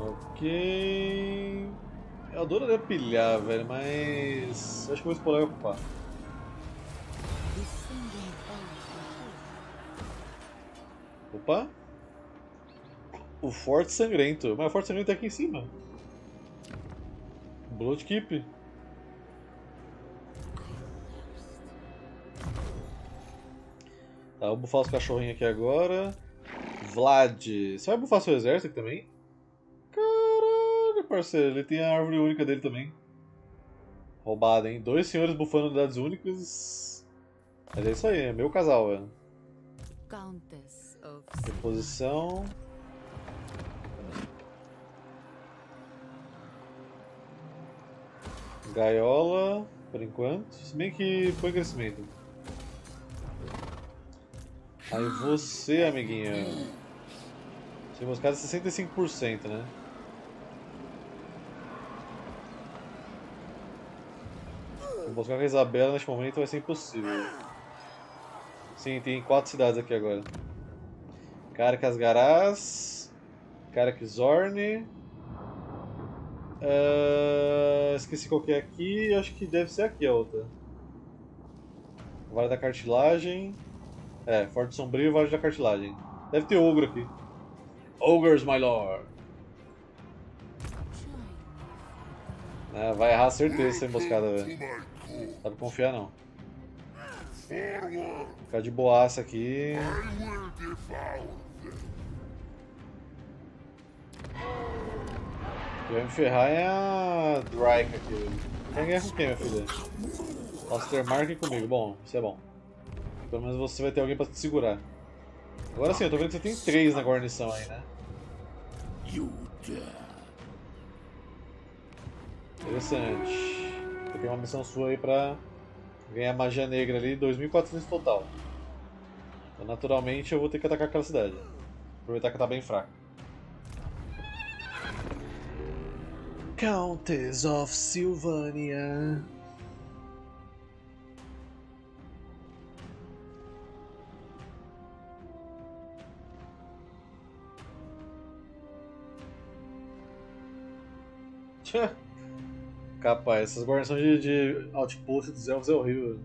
Ok. Eu adoraria pilhar, velho, mas. Acho que vou explorar e ocupar. Opa! O Forte Sangrento. Mas o Forte Sangrento é aqui em cima. Bloodkeep. Tá, vou bufar os cachorrinhos aqui agora. Vlad. Você vai bufar seu exército aqui também? Parceiro. Ele tem a árvore única dele também. Roubada, hein? Dois senhores bufando unidades únicas. Mas é isso aí, é meu casal, velho. Reposição. Gaiola, por enquanto. Se bem que foi crescimento. Aí você, amiguinha. Você emboscada 65%, né? Emboscar com a Isabela neste momento vai ser impossível. Sim, tem quatro cidades aqui agora. Caracas Garaz. Caracas Zorn. Uh, esqueci qual que é aqui, acho que deve ser aqui a outra. Vale da Cartilagem. É, Forte Sombrio e Vale da Cartilagem. Deve ter ogro aqui. Ogres, my lord. É, vai errar certeza essa emboscada, velho. Dá pra confiar não. Ficar de boaça aqui. Que vai me ferrar é a Drake aqui. Quer ganhar com quem, minha filha? Ostermark comigo. Bom, isso é bom. Pelo menos você vai ter alguém pra te segurar. Agora sim, eu tô vendo que você tem três na guarnição aí, né? Interessante. Eu tenho uma missão sua aí pra ganhar magia negra ali, 2.400 total. Então, naturalmente eu vou ter que atacar aquela cidade. Aproveitar que tá bem fraco. Countess of Sylvania. Capaz, essas guarnições de, de outpost dos elfos é horrível.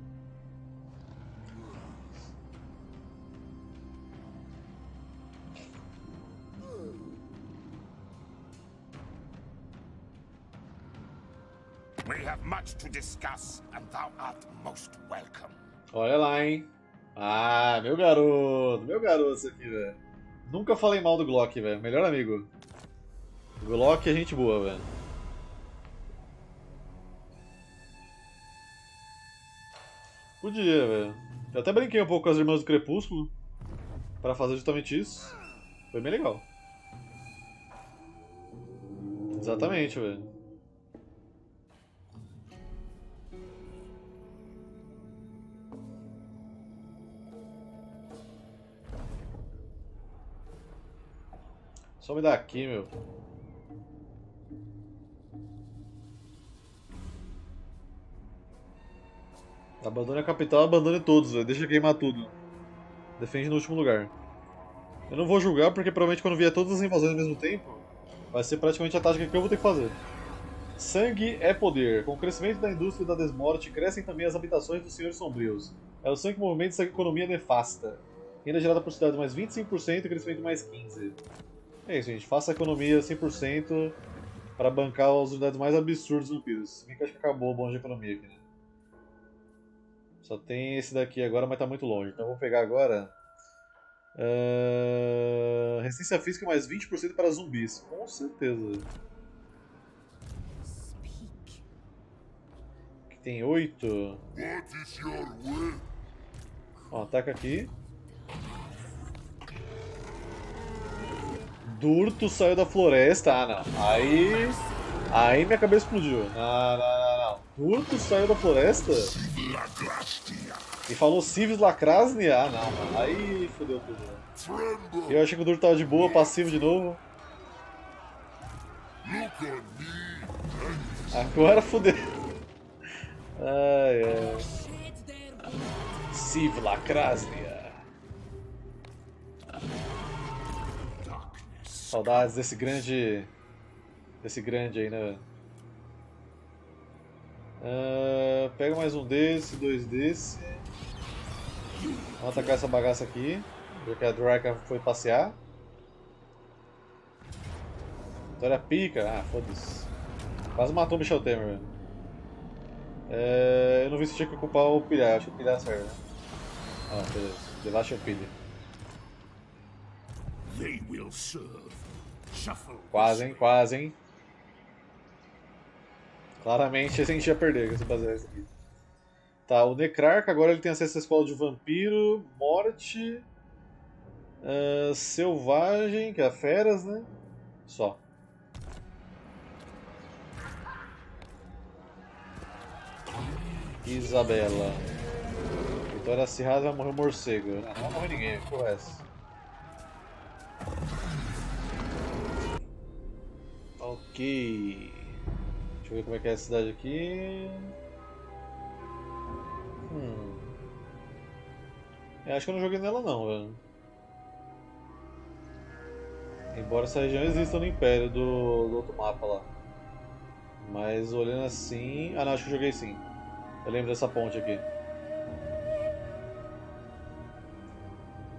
We have much to discuss and thou art most welcome. Olha lá, hein? Ah, meu garoto, meu garoto isso aqui, velho. Nunca falei mal do Glock, velho. Melhor amigo. Glock é gente boa, velho. Podia, velho. Eu até brinquei um pouco com as Irmãs do Crepúsculo para fazer justamente isso. Foi bem legal. Exatamente, velho. Só me dá aqui, meu. Abandone a capital, abandone todos, véio. deixa queimar tudo. Defende no último lugar. Eu não vou julgar porque provavelmente quando vier todas as invasões ao mesmo tempo, vai ser praticamente a tática que eu vou ter que fazer. Sangue é poder. Com o crescimento da indústria e da desmorte, crescem também as habitações dos Senhores Sombrios. É o sangue que movimenta essa economia nefasta. Renda gerada por cidade mais 25% e crescimento mais 15%. É isso, gente. Faça a economia 100% para bancar as unidades mais absurdas do Pires. Se bem que acho que acabou o bom de economia aqui, né? Só tem esse daqui agora, mas tá muito longe. Então vou pegar agora. Uh... Resistência física mais 20% para zumbis. Com certeza. Aqui tem 8. Ó, ataca aqui. Durto saiu da floresta. Ah, não. Aí. Aí minha cabeça explodiu. Não, não, Durto saiu da floresta? E falou Civis Lacrasne? Ah, não. Aí fodeu tudo. Eu achei que o Durto tava de boa, passivo de novo. Agora fodeu. Ai, ai. Civ Lacrasnia. Saudades desse grande Esse grande aí, né? Uh, pega mais um desse, dois desse. Vamos atacar essa bagaça aqui. Já que a Draka foi passear. Vitória pica. Ah, foda-se. Quase matou o Michel Temer, velho. É, eu não vi se tinha que ocupar o pilhar. Acho que o pilhar serve, né? Ah, beleza. Devastation pilha. Quase, hein? Quase, hein? Claramente a gente ia perder aqui. Tá, o Necrarca agora ele tem acesso à escola de vampiro, morte, uh, selvagem, que é feras, né? Só. Isabela. Vitória acirrada vai morrer um morcego. Não, não vai morrer ninguém, é essa? Ok. Eu ver como é que é a cidade aqui. Hum. Eu acho que eu não joguei nela não, velho. Embora essa região exista no Império do, do outro mapa lá. Mas olhando assim. Ah não, acho que eu joguei sim. Eu lembro dessa ponte aqui.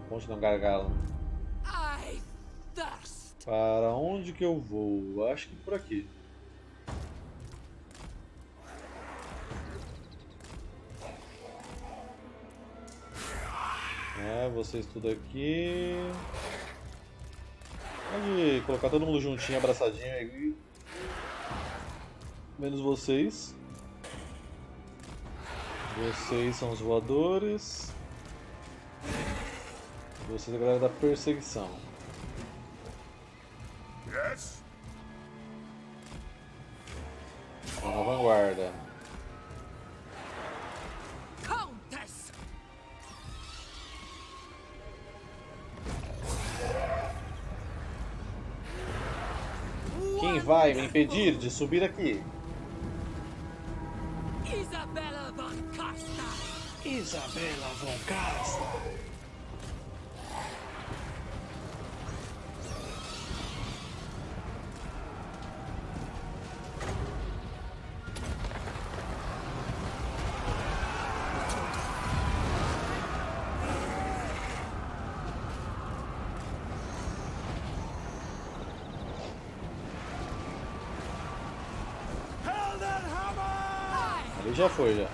Ponte não gargalo. Para onde que eu vou? Acho que por aqui. Vocês tudo aqui. Pode colocar todo mundo juntinho, abraçadinho aí. Menos vocês. Vocês são os voadores. Vocês é a galera da perseguição. Yes. na vanguarda. Vai me impedir de subir aqui? Isabela von Casta. Ali já foi já.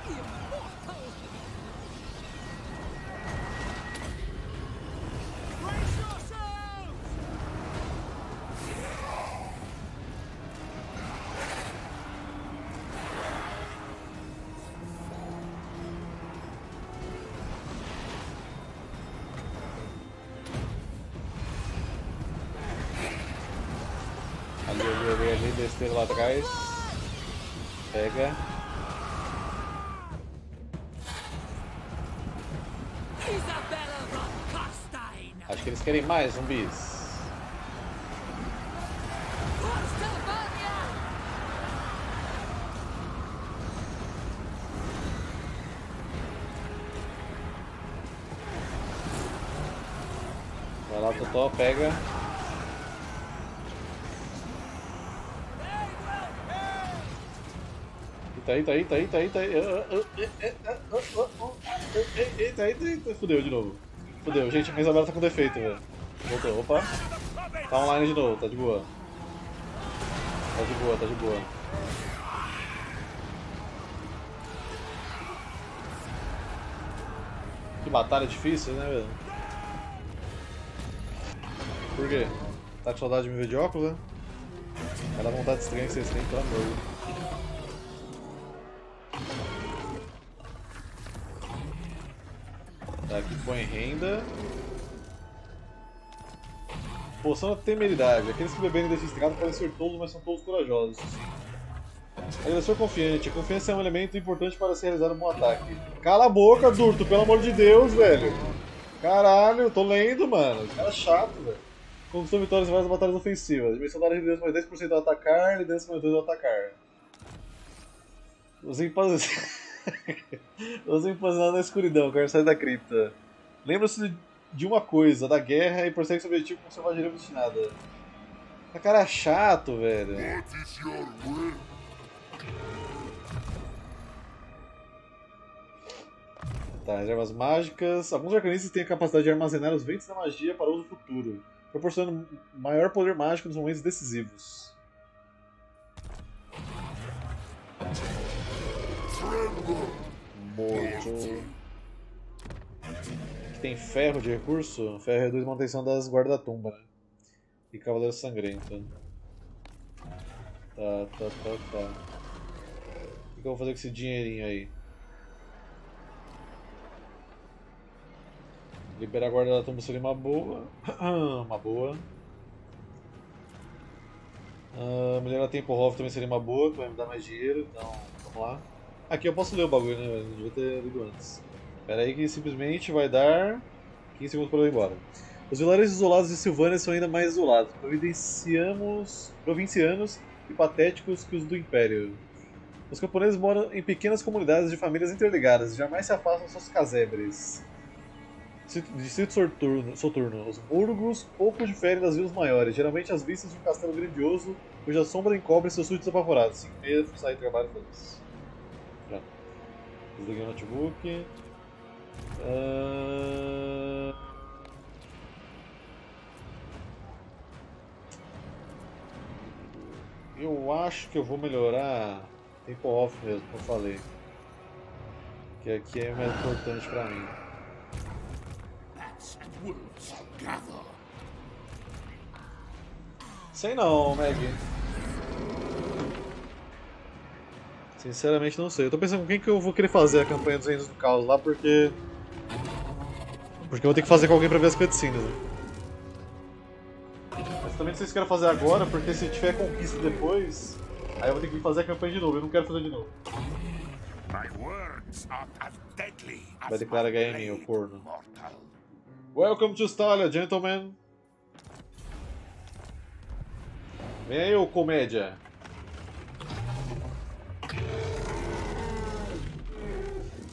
besteira lá atrás. Pega. Eles querem mais zumbis. Vai lá, Totó, pega. Eita, eita, eita, eita, eita. Eita, eita, eita. Fudeu de novo. Fudeu, gente, a Isabela tá com defeito, velho. Voltou, opa. Tá online de novo, tá de boa. Tá de boa, tá de boa. Que batalha difícil, né, velho? Por quê? Tá com saudade de me ver de óculos, né? Cada vontade estranha que vocês têm, pelo amor. Tá, aqui põe renda. Poção da temeridade. Aqueles que beberem desse estrado podem ser tolos, mas são tolos corajosos. Agressor confiante. A confiança é um elemento importante para se realizar um bom ataque. Cala a boca, Durto, pelo amor de Deus, velho. Caralho, tô lendo, mano. Cara é chato, velho. Conquistou vitórias em várias batalhas ofensivas. Dimensão da liderança mais 10% ao atacar, liderança mais 2 ao atacar. Os impasses. Os empanzinados na escuridão, quero sair da cripta. Lembra-se de uma coisa, da guerra e prossegue seu objetivo com selvageria obstinada. A cara chato, velho. Tá, ervas mágicas. Alguns arcanistas têm a capacidade de armazenar os ventos da magia para uso futuro, proporcionando maior poder mágico nos momentos decisivos. Morto. Tem ferro de recurso. Ferro reduz manutenção das guarda-tumba, né? E cavaleiro sangrento. Tá, tá, tá, tá. O que eu vou fazer com esse dinheirinho aí? Liberar a guarda da tumba seria uma boa. uma boa. Uh, melhorar tempo off também seria uma boa, que vai me dar mais dinheiro, então vamos lá. Aqui eu posso ler o bagulho, né? Eu devia ter lido antes. Espera aí que simplesmente vai dar 15 segundos para eu ir embora. Os vilarejos isolados de Silvânia são ainda mais isolados, providenciamos, provincianos e patéticos que os do Império. Os camponeses moram em pequenas comunidades de famílias interligadas jamais se afastam dos seus casebres. Distrito Soturno, Soturno. Os burgos pouco diferem das vilas maiores, geralmente as vistas de um castelo grandioso cuja sombra encobre seus súditos apavorados. 5 meses, sair trabalho feliz. Pronto. Desliguei o notebook. Uh... Eu acho que eu vou melhorar tempo off mesmo, como eu falei. Que aqui é mais importante pra mim. Sei não, Meg. Sinceramente não sei. Eu tô pensando com quem que eu vou querer fazer a campanha dos Reinos do Caos lá, porque... Porque eu vou ter que fazer com alguém pra ver as cutscenes, né? Mas também não sei se quero fazer agora, porque se tiver conquista depois, aí eu vou ter que fazer a campanha de novo. Eu não quero fazer de novo. Vai declarar HM, o corno. Welcome to Stalia, gentlemen. Vem aí, ô comédia.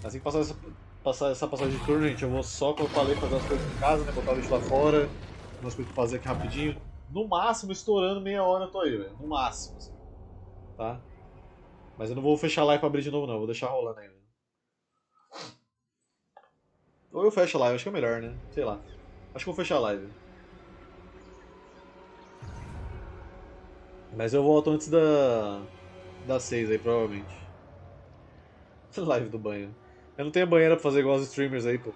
Assim que passar essa, passar essa passagem de turno, gente, eu vou só, como eu falei, fazer as coisas em casa, né? Botar o lixo lá fora, umas coisas pra fazer aqui rapidinho. No máximo, estourando meia hora eu tô aí, velho. No máximo, assim. Tá? Mas eu não vou fechar a live pra abrir de novo, não. Vou deixar rolando ainda. Ou eu fecho a live, acho que é melhor, né? Sei lá. Acho que vou fechar a live. Mas eu volto antes da. das 6 aí, provavelmente. Live do banho. Eu não tenho banheira pra fazer igual os streamers aí, pô.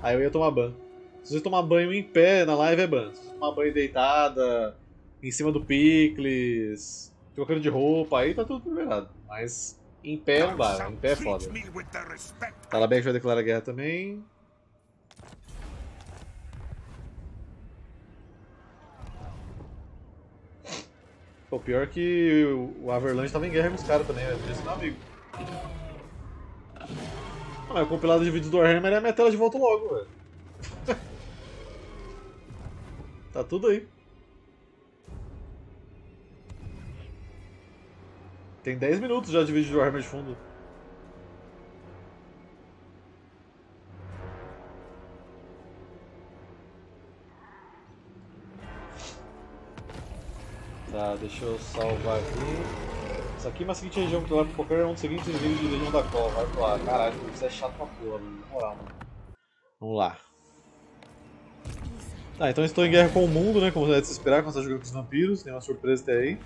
Aí eu ia tomar banho. Se você tomar banho em pé na live é ban. Se você tomar banho deitada, em cima do picles, trocando de roupa, aí tá tudo liberado. Mas em pé não dá, em pé é foda. Talabeck vai declarar guerra também. O pior que o Averlange tava em guerra com os caras também. Podia ser meu amigo. Ah, o compilado de vídeos do Warhammer é a minha tela de volta logo, velho. tá tudo aí. Tem 10 minutos já de vídeo de Warhammer de fundo. Tá, deixa eu salvar aqui. Isso aqui é uma seguinte região que tu leva pra qualquer um dos seguintes níveis de Legião da Cova. Vai lá. Caralho, isso é chato pra porra, mano. Na moral, mano. Vamos lá. Tá, então estou em guerra com o mundo, né? Como você deve se esperar quando você jogando com os vampiros. Tem uma surpresa até aí.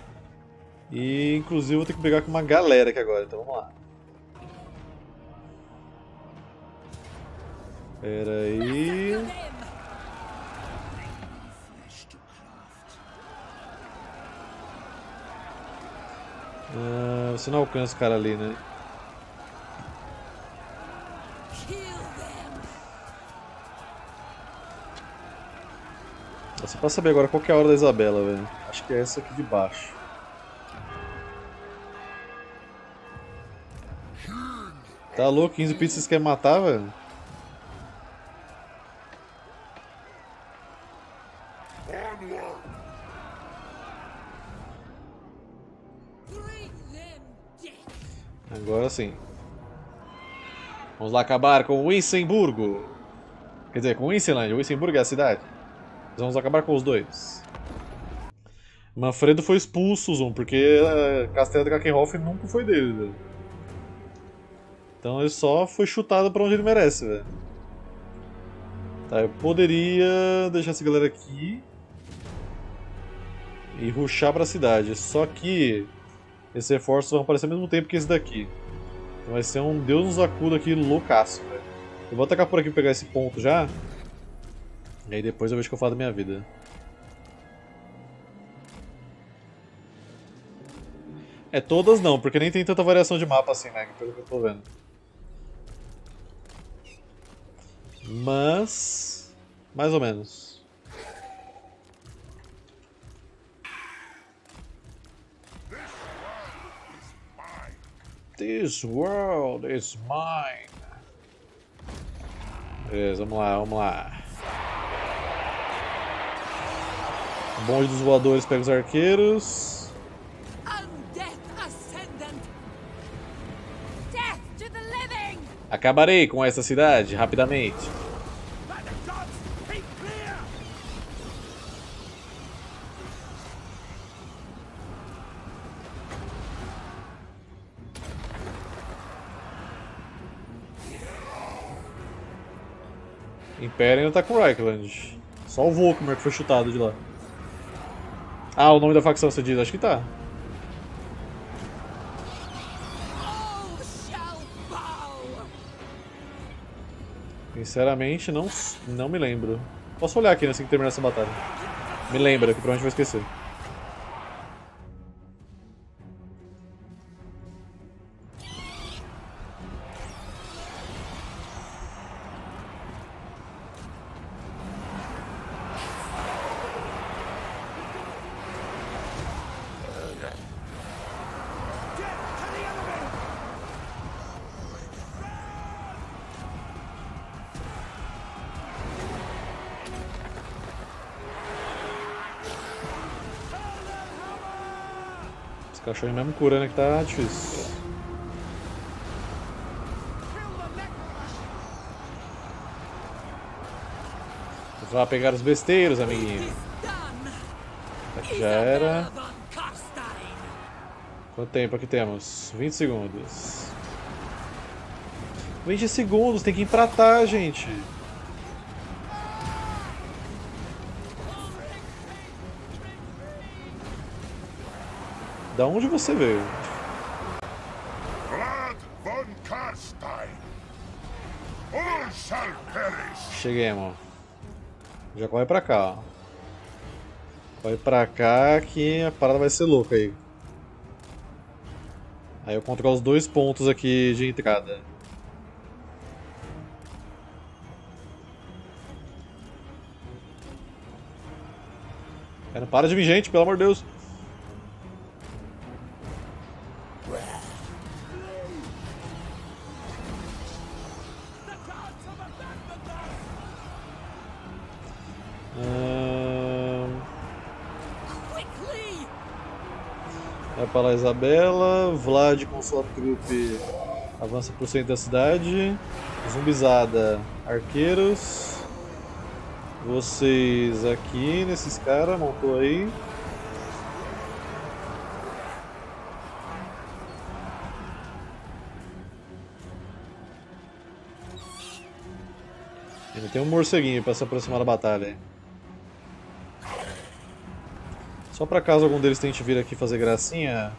E inclusive vou ter que brigar com uma galera aqui agora, então vamos lá. Pera aí. Ah, você não alcança o cara ali, né? Você pode saber agora qual é a hora da Isabela, velho. Acho que é essa aqui de baixo. Tá louco? 15 pizzas quer matar, velho? Agora sim. Vamos lá acabar com Wissemburgo. Quer dizer, com Winsenland. Wissemburgo é a cidade. vamos acabar com os dois. Manfredo foi expulso, Zoom, porque a Castelo de Kakenhoff nunca foi dele, velho. Então ele só foi chutado pra onde ele merece, velho. Tá, eu poderia deixar essa galera aqui e ruxar pra cidade. Só que esses reforços vão aparecer ao mesmo tempo que esse daqui. Vai ser um Deus nos acuda aqui loucaço, velho. Eu vou atacar por aqui pra pegar esse ponto já. E aí depois eu vejo o que eu falo da minha vida. É, todas não, porque nem tem tanta variação de mapa assim, né? Pelo que eu tô vendo. Mas... Mais ou menos. This world is mine. Beleza, vamos lá, vamos lá. O bonde dos voadores pega os arqueiros. Acabarei com essa cidade rapidamente. Império ainda tá com Reichland. Só o Volkmer que foi chutado de lá. Ah, o nome da facção você diz? Acho que tá. Sinceramente, não, não me lembro. Posso olhar aqui né, assim que terminar essa batalha. Me lembra, que provavelmente vai esquecer. Cachorro mesmo curando que tá difícil. Vá pegar os besteiros, amiguinho. Aqui já era. Quanto tempo aqui temos? 20 segundos. 20 segundos, tem que empratar, gente. Da onde você veio? Cheguemos. Já corre pra cá, ó. Corre pra cá que a parada vai ser louca aí. Aí eu controlo os dois pontos aqui de entrada. Cara, para de vir gente, pelo amor de Deus. Para lá Isabela, Vlad com sua trupe avança para o centro da cidade, Zumbizada, arqueiros, vocês aqui nesses caras, montou aí. Ainda tem um morceguinho para se aproximar da batalha. Só pra caso algum deles tente vir aqui fazer gracinha.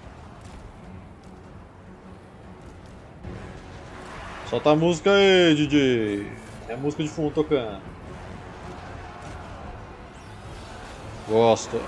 Solta a música aí, DJ. É música de fundo tocando. Gosto.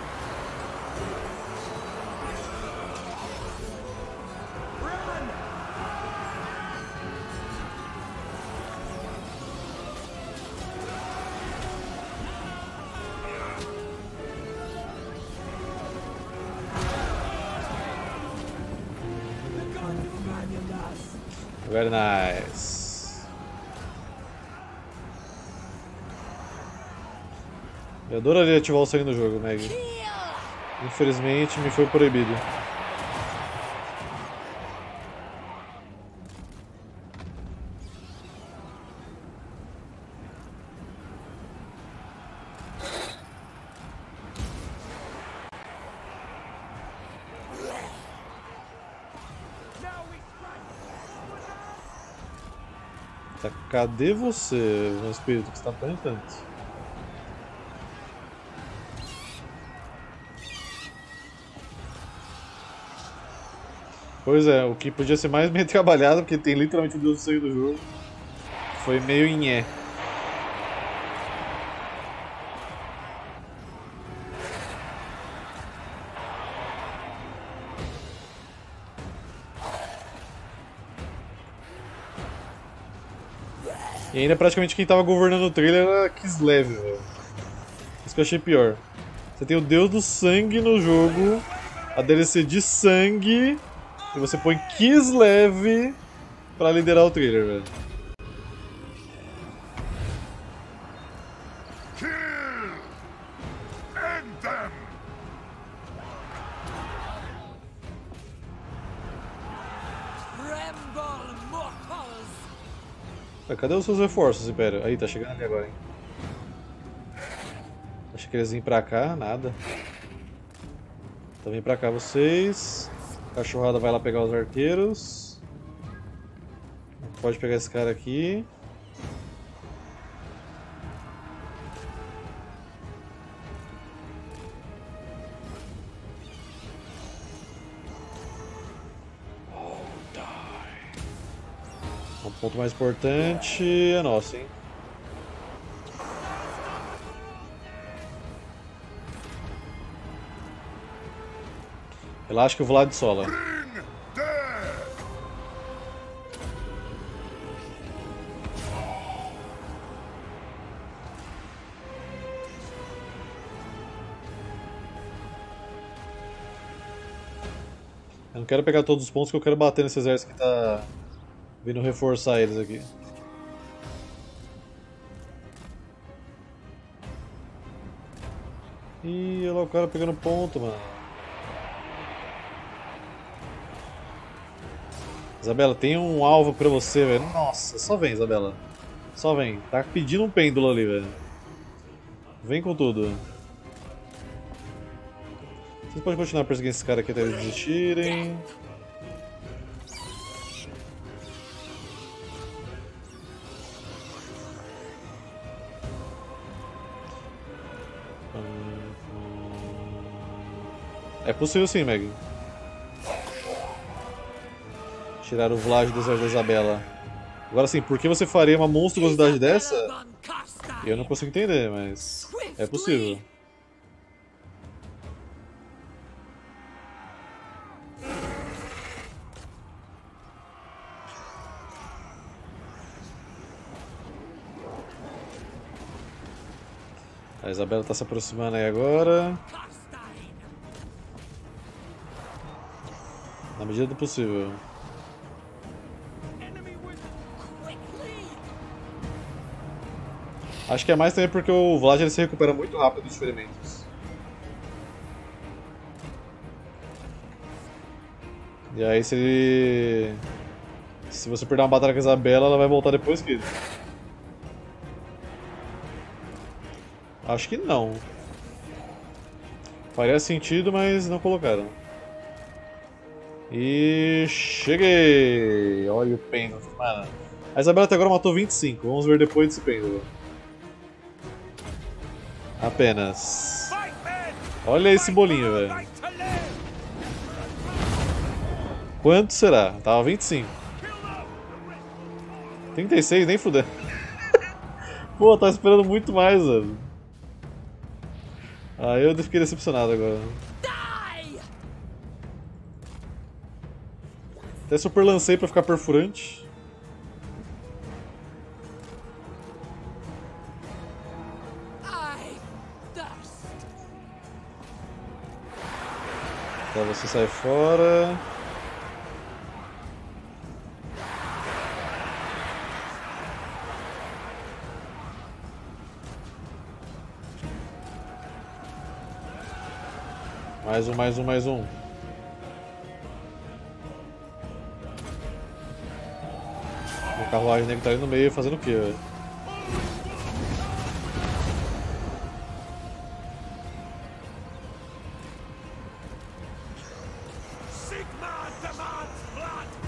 Very nice. Eu adoraria ativar o sangue no jogo, Meg. Infelizmente me foi proibido. Tá, cadê você, meu espírito, que está tão tanto? Pois é, o que podia ser mais bem trabalhado, porque tem literalmente o deus do sangue do jogo, foi meio em E ainda praticamente quem tava governando o trailer era Kislev, velho. Isso que eu achei pior. Você tem o Deus do Sangue no jogo, a DLC de sangue, e você põe Kislev pra liderar o trailer, velho. Cadê os seus reforços, Império? Aí, tá chegando ali agora, hein? Acho que eles vêm pra cá, nada. Então vem pra cá vocês. A cachorrada vai lá pegar os arqueiros. Pode pegar esse cara aqui. Ponto mais importante é nosso, hein? Relaxa que eu vou lá de sola. Eu não quero pegar todos os pontos que eu quero bater nesse exército que tá Vindo reforçar eles aqui. Ih, olha lá o cara pegando ponto, mano. Isabela, tem um alvo pra você, velho. Nossa, só vem, Isabela. Só vem. Tá pedindo um pêndulo ali, velho. Vem com tudo. Vocês podem continuar perseguindo esse cara aqui até eles desistirem. Possível sim, Meg. Tirar o Vlad do exército da Isabela. Agora sim, por que você faria uma monstruosidade dessa? Eu não consigo entender, mas é possível. A Isabela está se aproximando aí agora. Medida do possível. Acho que é mais também porque o Vlad ele se recupera muito rápido dos ferimentos. E aí se ele... Se você perder uma batalha com a Isabela, ela vai voltar depois que ele. Acho que não. Faria sentido, mas não colocaram. E cheguei! Olha o pêndulo, mano. A Isabela até agora matou 25, vamos ver depois desse pêndulo. Apenas. Olha esse bolinho, velho. Quanto será? Tava 25. 36, nem fuder. Pô, tá esperando muito mais, velho. Ah, eu fiquei decepcionado agora. Até super lancei pra ficar perfurante. Tá, você sai fora. Mais um, mais um, mais um. Carruagem negro tá ali no meio fazendo o quê?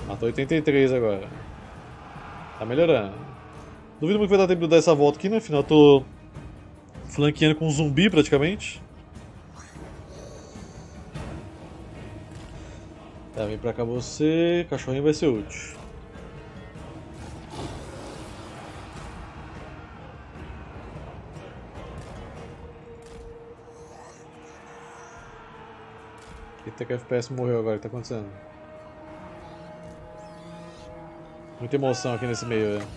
Matou 83 agora. Tá melhorando. Duvido muito que vai dar tempo de dar essa volta aqui, né? Afinal, eu tô flanqueando com um zumbi praticamente. Tá, vem pra cá você. Cachorrinho vai ser útil. Eita que FPS morreu agora, o que tá acontecendo? Muita emoção aqui nesse meio, velho.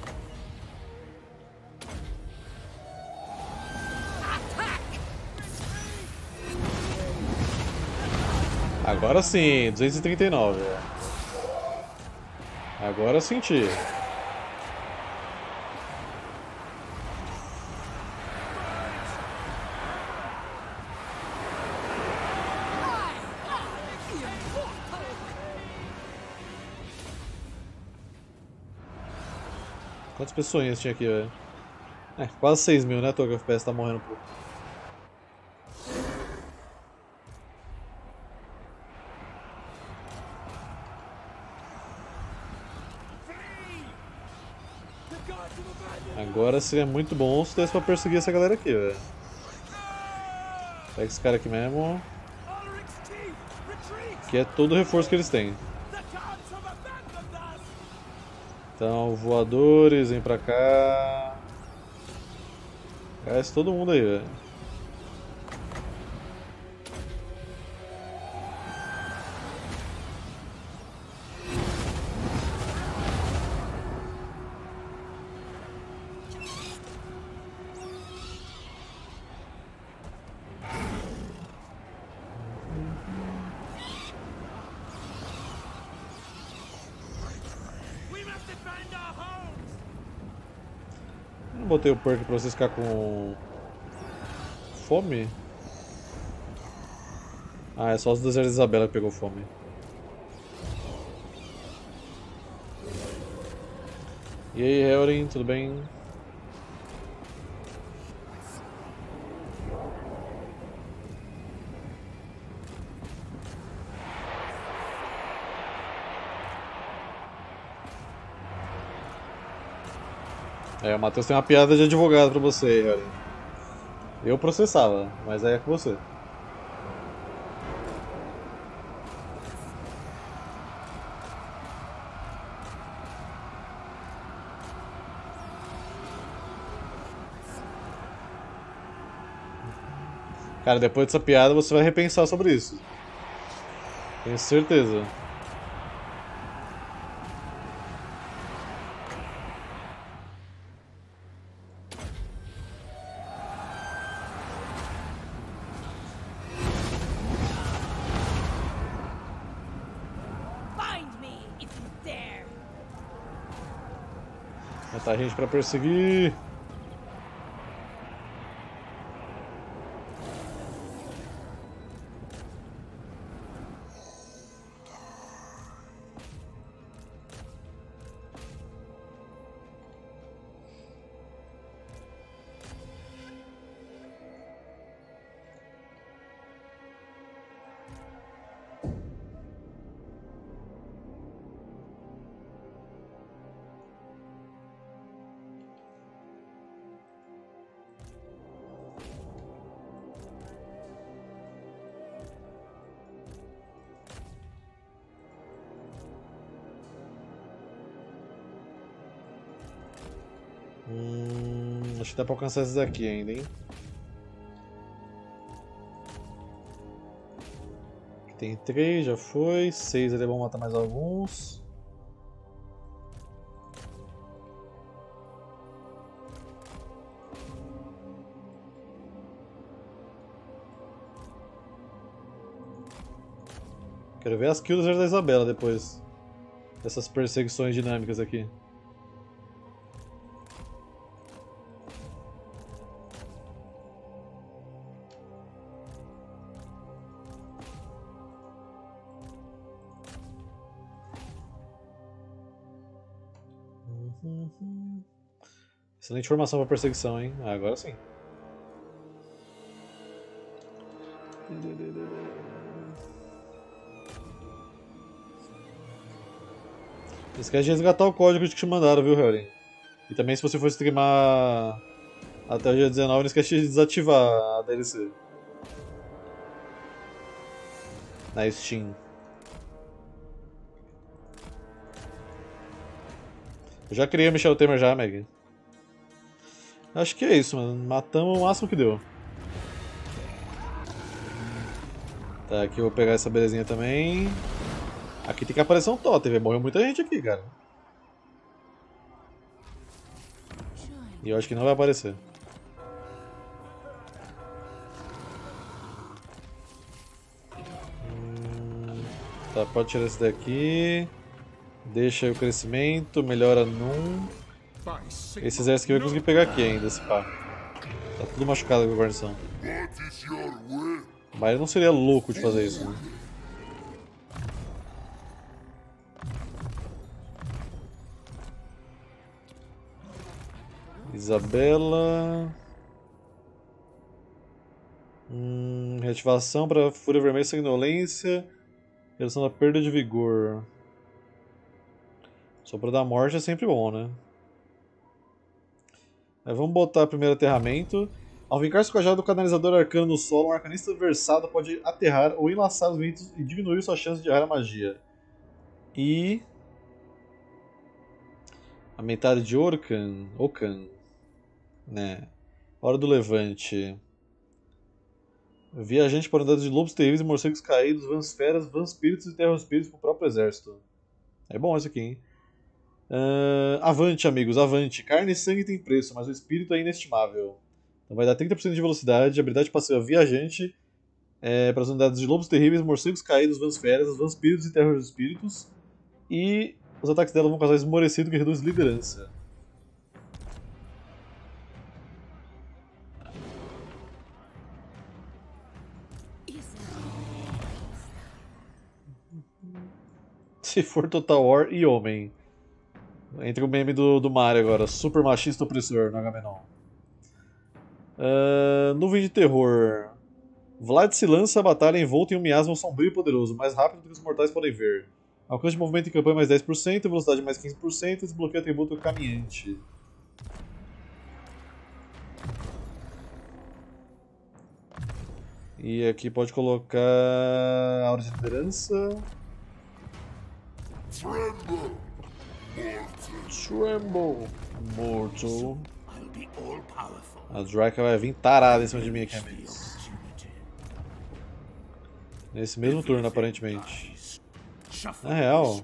Agora sim, 239. Agora senti. Pessoas tinha aqui, velho? É, quase 6 mil, né? O FPS tá morrendo pouco. Agora seria muito bom se desse pra perseguir essa galera aqui, velho. Pega esse cara aqui mesmo. Que é todo o reforço que eles têm. Então, voadores, vem pra cá. Gasta todo mundo aí, velho. Não botei o perk pra vocês ficar com fome? Ah, é só os desertos de Isabela que pegou fome. E aí, Helrin, tudo bem? É, o Matheus tem uma piada de advogado pra você, olha. Eu processava, mas aí é com você. Cara, depois dessa piada você vai repensar sobre isso. Tenho certeza. Gente pra perseguir. Acho que dá pra alcançar esses aqui ainda, hein? Aqui tem três, já foi. Seis ali, vamos matar mais alguns. Quero ver as kills da Isabela depois. Dessas perseguições dinâmicas aqui. Excelente formação para perseguição, hein? Ah, agora sim. Esquece de resgatar o código que te mandaram, viu, Harry? E também se você for streamar até o dia 19, não esquece de desativar a DLC. Na Steam. Eu já criei o Michel Temer já, Meg. Acho que é isso, mano. Matamos o máximo que deu. Tá, aqui eu vou pegar essa belezinha também. Aqui tem que aparecer um totem, velho. Morreu muita gente aqui, cara. E eu acho que não vai aparecer. Hum, tá, pode tirar esse daqui. Deixa o crescimento, melhora num. Esse exército que vou conseguir pegar aqui ainda, esse pá. Tá tudo machucado com a guarnição. Mas não seria louco de fazer isso, né? Isabela. Hum, reativação para Fúria Vermelha Sanguinolência. Redução da perda de vigor. Só para dar morte é sempre bom, né? Vamos botar primeiro aterramento. Ao vincar-se com a jada do canalizador arcano no solo, um arcanista versado pode aterrar ou enlaçar os ventos e diminuir sua chance de errar a magia. E. A metade de Orkan. Okan. Né? Hora do levante. Viajante por andar de lobos terríveis e morcegos caídos, vansferas, vanspíritos e terra-espíritos pro próprio exército. É bom isso aqui, hein? Uh, avante, amigos, avante. Carne e sangue tem preço, mas o espírito é inestimável. Então vai dar 30% de velocidade, habilidade passiva viajante é, para as unidades de lobos terríveis, morcegos caídos, vansferas, vanspíritos e terror espíritos. E os ataques dela vão causar esmorecido que reduz liderança. Se for Total War e Homem. Entre o meme do, do Mario agora, super machista opressor no Agamenon. Uh, nuvem de terror. Vlad se lança a batalha envolto em um miasma sombrio e poderoso, mais rápido do que os mortais podem ver. Alcance de movimento em campanha mais 10%, velocidade mais 15%, desbloqueia atributo caminhante. E aqui pode colocar a de liderança. Tremble, Tremble, mortal. A Draca vai vir tarada em cima de mim aqui. Nesse mesmo turno, aparentemente. Na real...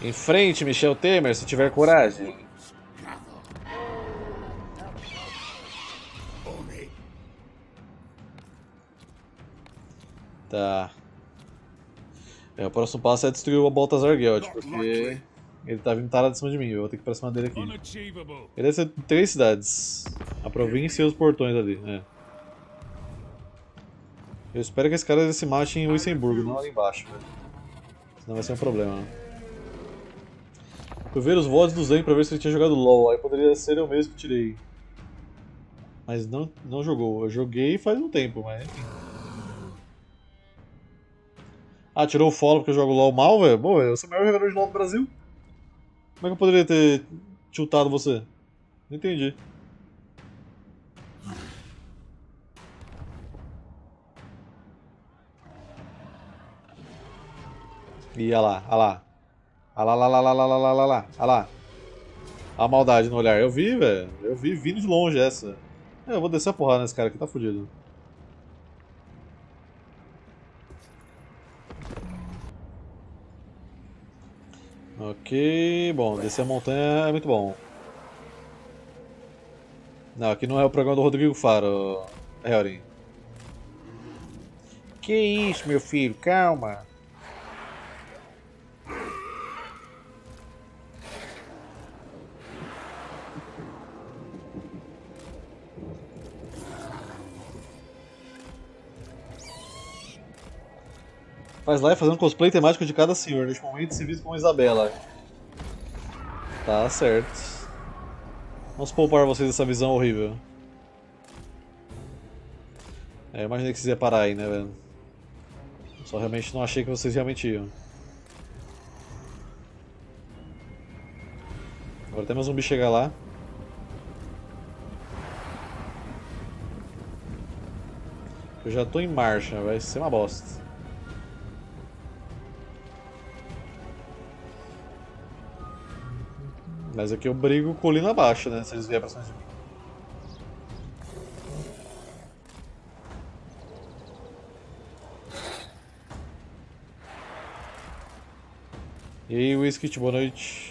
Em frente, Michel Temer, se tiver coragem. Tá. É, o próximo passo é destruir o Baltazar Geld, porque ele tá vindo tarado em cima de mim, eu vou ter que ir pra cima dele aqui. Ele deve ser três cidades. A província e os portões ali, é. Eu espero que esse cara se mate em Luxemburgo, não ali embaixo, velho. Senão vai ser um problema. Né? Fui ver os votos do Zen pra ver se ele tinha jogado LOL, aí poderia ser eu mesmo que tirei. Mas não, não jogou. Eu joguei faz um tempo, mas enfim. Ah, tirou o follow porque eu jogo LOL mal, velho? Pô, eu sou o maior jogador de LOL do Brasil. Como é que eu poderia ter tiltado você? Não entendi. Ih, olha lá, olha lá. Olha lá, lá, lá, lá, lá, lá, lá, lá, lá, lá. A maldade no olhar. Eu vi, velho. Eu vi vindo de longe essa. É, eu vou descer a porrada nesse cara aqui, tá fudido. Ok, bom, descer a montanha é muito bom. Não, aqui não é o programa do Rodrigo Faro, Helrin. Que isso, meu filho, calma. Faz live fazendo cosplay temático de cada senhor. Neste momento se viste com Isabela. Tá certo. Vamos poupar vocês dessa visão horrível. É, imaginei que vocês iam parar aí, né, velho? Só realmente não achei que vocês realmente iam. Agora até meu zumbi chegar lá. Eu já tô em marcha, vai ser uma bosta. Mas aqui eu brigo colina abaixo, né? Se eles vierem pra cima de mim. E aí, Whisky, boa noite.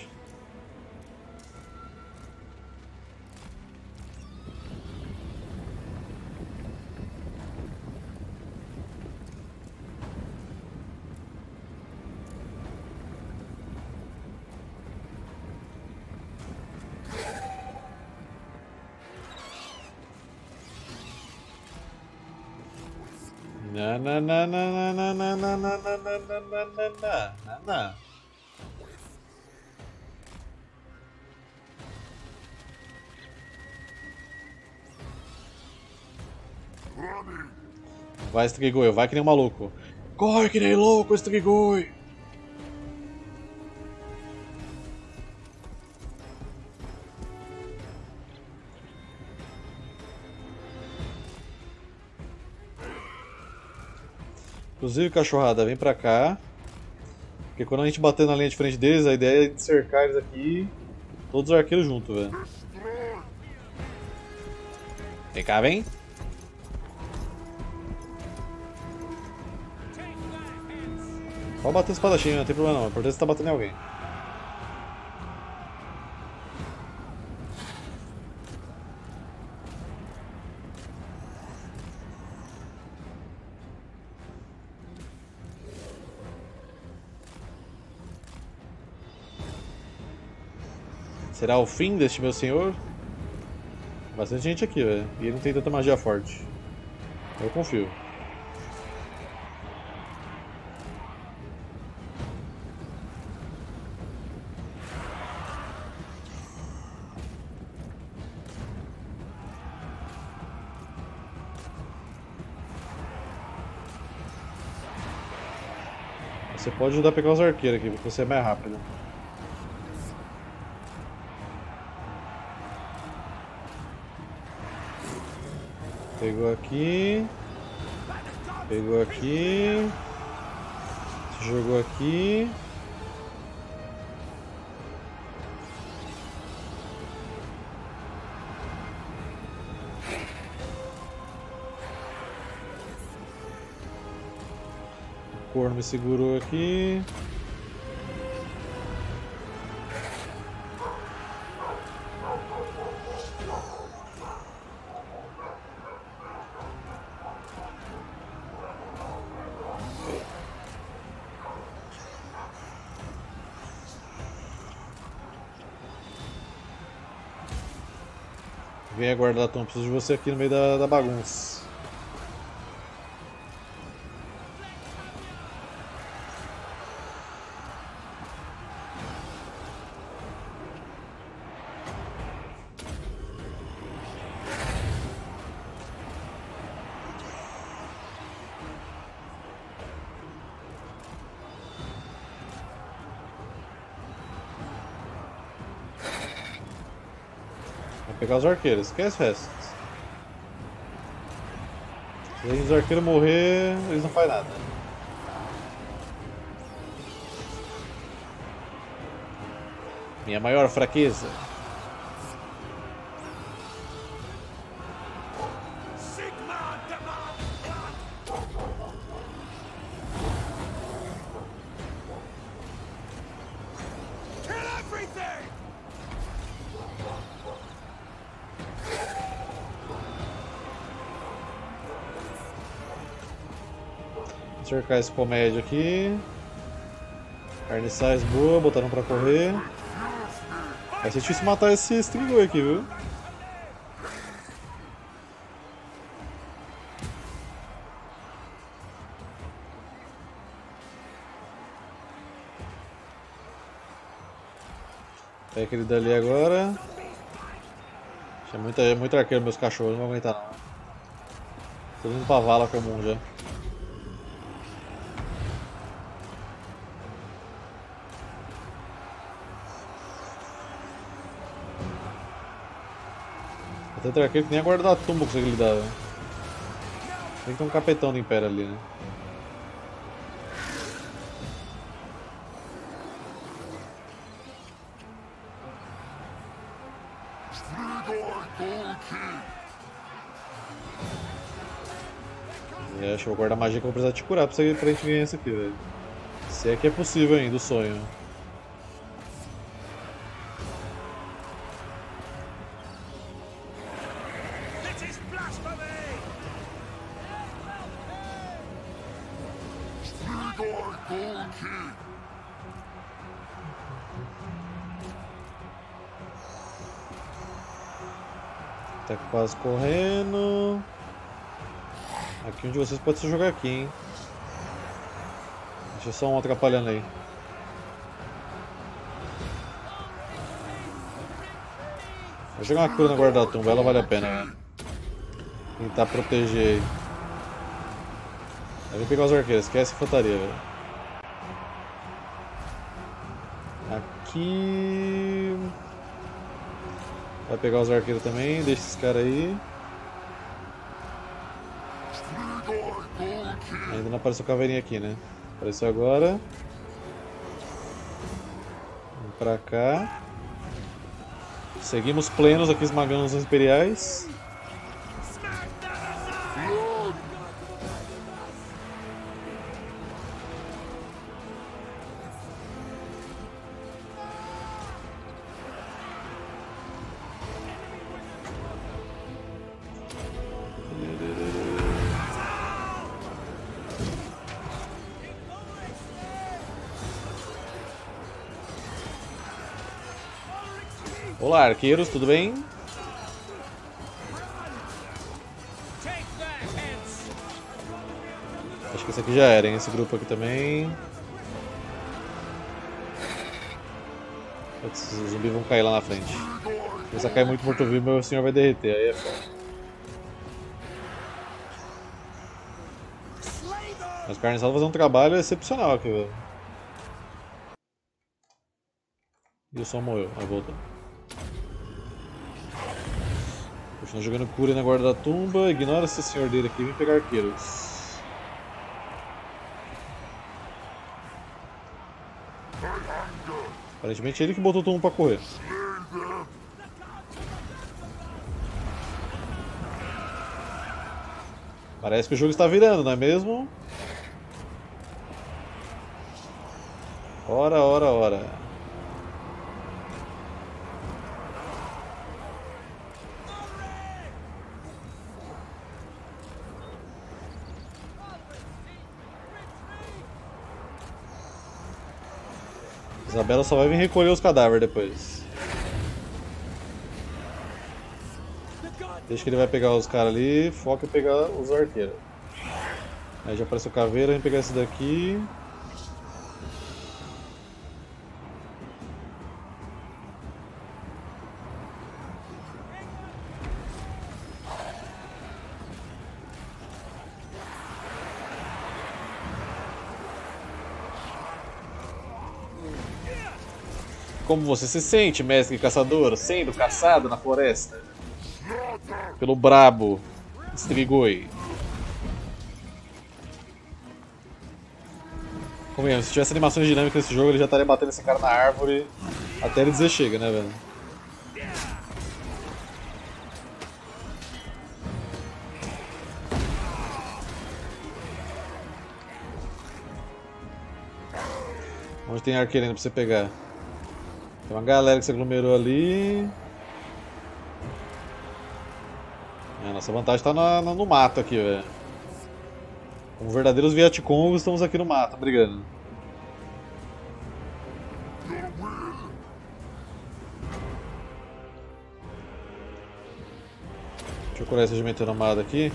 Vai, Strigoi, vai que nem um maluco. Corre que nem louco, Strigoi! Inclusive, cachorrada, vem pra cá. Porque quando a gente bater na linha de frente deles, a ideia é cercar eles aqui. Todos os arqueiros juntos, velho. Vem cá, vem. Pode bater espadachim, não tem problema não. O importante é você tá batendo em alguém. Será o fim deste meu senhor? Bastante gente aqui, velho. E ele não tem tanta magia forte. Eu confio. Pode ajudar a pegar os arqueiros aqui, porque você é mais rápido. Pegou aqui. Pegou aqui. Jogou aqui. Me segurou aqui. Vem aguardar, Tom. Preciso de você aqui no meio da, da bagunça. Pegar os arqueiros, esquece o resto. Se os arqueiros morrer, eles não fazem nada. Minha maior fraqueza. Cercar esse comédio aqui. Carniçais boa, botaram pra correr. Vai ser difícil matar esse Strigoi aqui, viu? Pega aquele dali agora. Tinha muita, muito arqueiro meus cachorros, não vou aguentar não. Tô indo pra vala comum já. Tanto arqueiro que nem a guarda da tumba consegue lidar, velho. Tem que ter um capetão do Império ali, né? É, acho que eu vou guardar magia que eu vou precisar te curar pra, você, pra gente ganhar isso aqui, velho. Se é que é possível ainda o sonho. Tá quase correndo. Aqui um de vocês pode se jogar aqui, hein? Deixa só um atrapalhando aí. Vou jogar uma cura na guarda da tumba, ela vale a pena? Tentar proteger aí. Vem pegar os arqueiros, esquece infantaria, velho. Aqui. Vai pegar os arqueiros também, deixa esses caras aí. Ainda não apareceu caveirinha aqui, né? Apareceu agora. Vamos pra cá. Seguimos plenos aqui esmagando os imperiais. Arqueiros, tudo bem? Acho que esse aqui já era, hein? Esse grupo aqui também. Os zumbis vão cair lá na frente. Se começar cair muito morto-vivo, meu senhor vai derreter. Aí é foda. Mas o Carniçal tá fazendo um trabalho excepcional aqui, velho. E o som morreu. Aí voltou. Continua jogando cura na guarda da tumba. Ignora esse senhor dele aqui. Vem pegar arqueiros. Aparentemente ele que botou todo mundo pra correr. Parece que o jogo está virando, não é mesmo? Ora, ora, ora. Isabela só vai vir recolher os cadáveres depois. Deixa que ele vai pegar os caras ali, foca em pegar os arqueiros. Aí já apareceu caveira, vem pegar esse daqui. Como você se sente, mestre caçador, sendo caçado na floresta? Pelo brabo Strigoi. Convenhamos, se tivesse animações dinâmicas nesse jogo, ele já estaria batendo esse cara na árvore até ele dizer chega, né, velho? Onde tem arqueiro ainda pra você pegar? Tem uma galera que se aglomerou ali. É, nossa vantagem tá na- na- no mato aqui, velho. Como verdadeiros Vietcongos, estamos aqui no mato, brigando. Deixa eu curar esse regimento nomada aqui.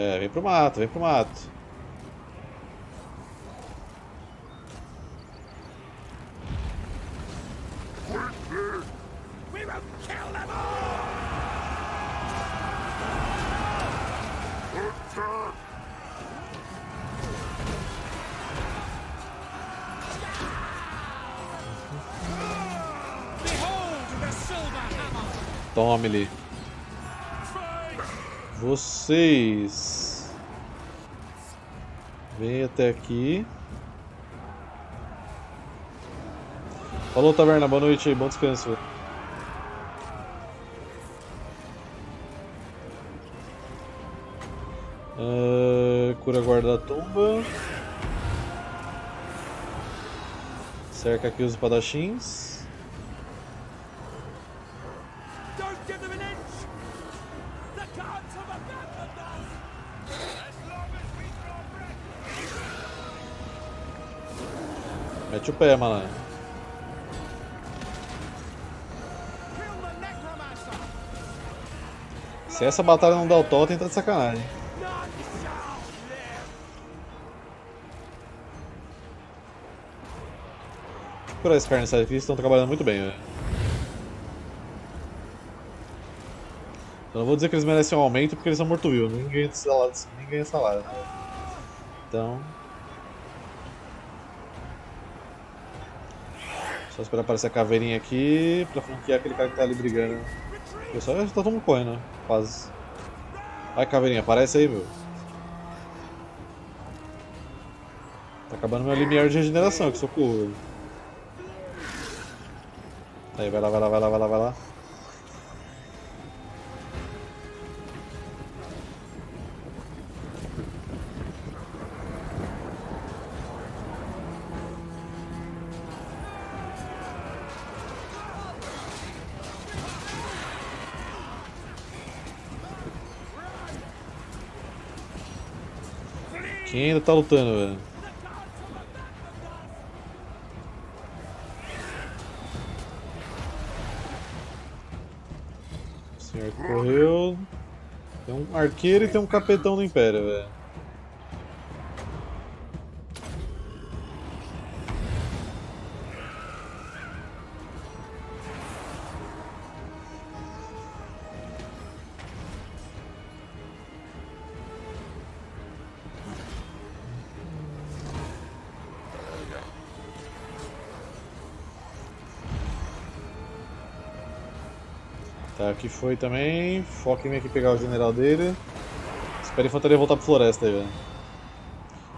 É, vem pro mato, vem pro mato. Tome-lhe. Vocês. Vem até aqui. Falou, taverna. Boa noite aí. Bom descanso. Ah, cura guarda da tumba. Cerca aqui os espadachins. Mete o pé, malandro. Se essa batalha não dá o totem, tá de sacanagem. Curar esse carniçais aqui, estão trabalhando muito bem, velho. Eu não vou dizer que eles merecem um aumento porque eles são morto-vivo, ninguém ganha salário, ninguém ganha salário. Né? Então. Só esperar aparecer a caveirinha aqui pra flanquear aquele cara que tá ali brigando. Pessoal já tá todo mundo correndo, né? Quase. Vai, caveirinha, aparece aí, meu. Tá acabando meu limiar de regeneração, que socorro. Aí, vai lá, vai lá, vai lá, vai lá, vai lá. Ainda tá lutando, velho? O senhor correu. Tem um arqueiro e tem um capetão do Império, velho. Aqui foi também. Foca em mim aqui pegar o general dele. Espera a infantaria voltar pra floresta aí, velho.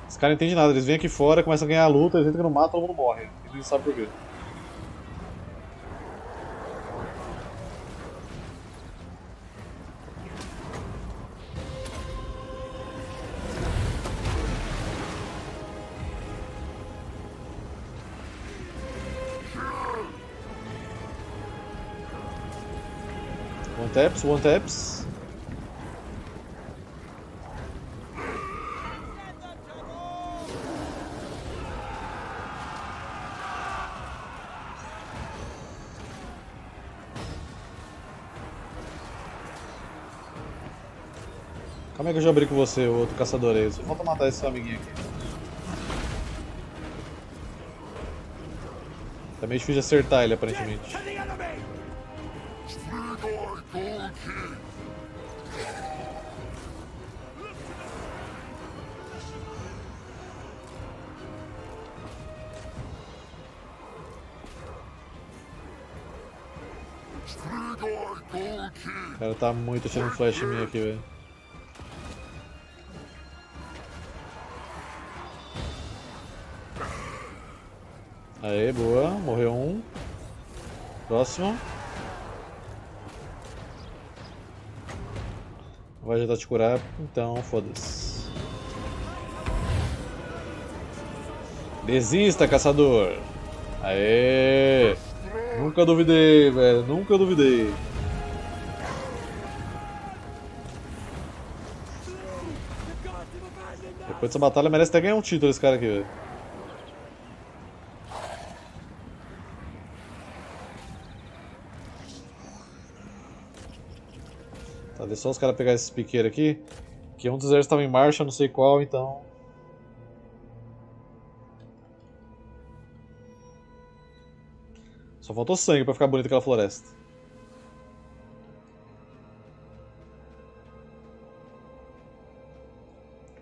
Os caras não entendem nada, eles vêm aqui fora, começam a ganhar a luta, eles entram no mato, todo mundo morre. Eles não sabem por quê. Taps, one taps. Calma aí que eu já abri com você, o outro caçador aí. Só falta matar esse seu amiguinho aqui. Tá meio difícil de acertar ele, aparentemente. O cara tá muito tirando flash em mim aqui, velho. Aê, boa. Morreu um. Próximo. Vai ajudar te curar, então foda-se. Desista, caçador! Aê! Nunca duvidei, velho. Nunca duvidei. Essa batalha merece até ganhar um título esse cara aqui, velho. Tá, deixa só os caras pegar esses piqueiros aqui. Que um dos exércitos estava em marcha, não sei qual, então... Só faltou sangue pra ficar bonita aquela floresta.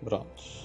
Pronto.